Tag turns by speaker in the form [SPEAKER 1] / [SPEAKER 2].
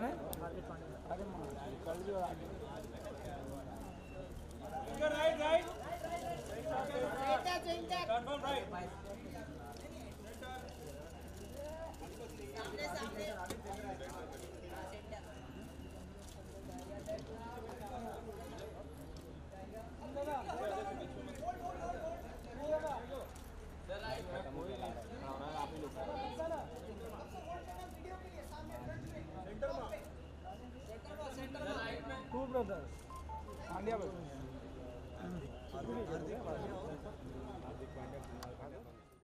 [SPEAKER 1] कौन है?
[SPEAKER 2] Right right right
[SPEAKER 1] Das